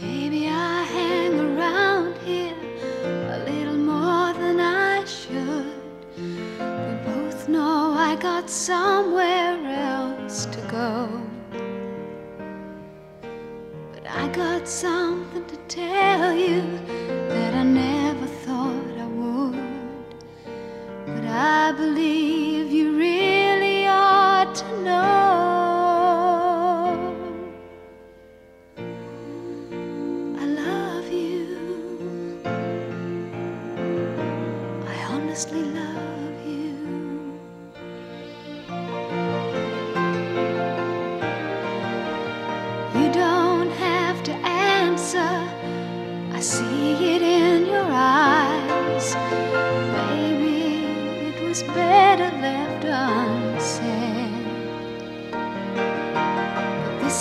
Maybe I hang around here a little more than I should. We both know I got somewhere else to go. But I got something to tell you that I never thought I would. But I believe.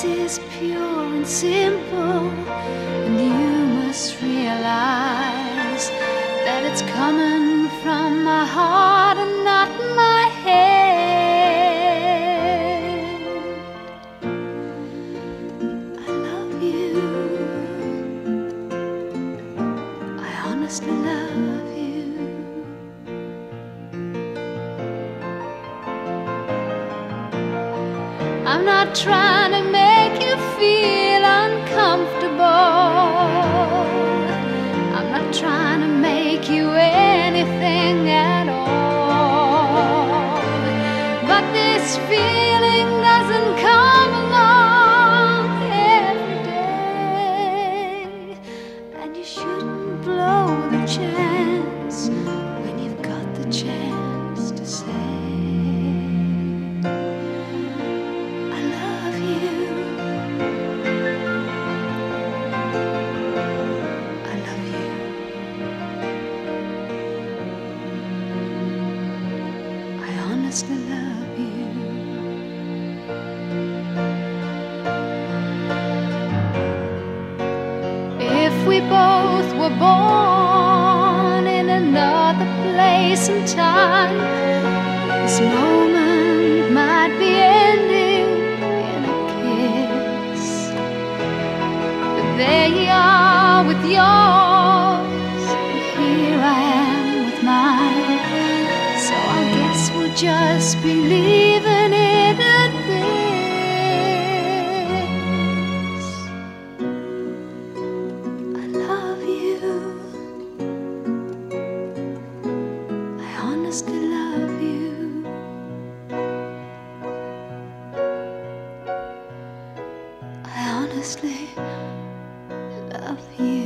This is pure and simple, and you must realize that it's coming from my heart and not my head. I love you. I honestly love you. I'm not trying to make feel uncomfortable. I'm not trying to make you anything at all. But this feeling Love you. If we both were born in another place and time, this moment might be in a kiss. But there you are with yours, just be in it at. I love you. I honestly love you. I honestly love you.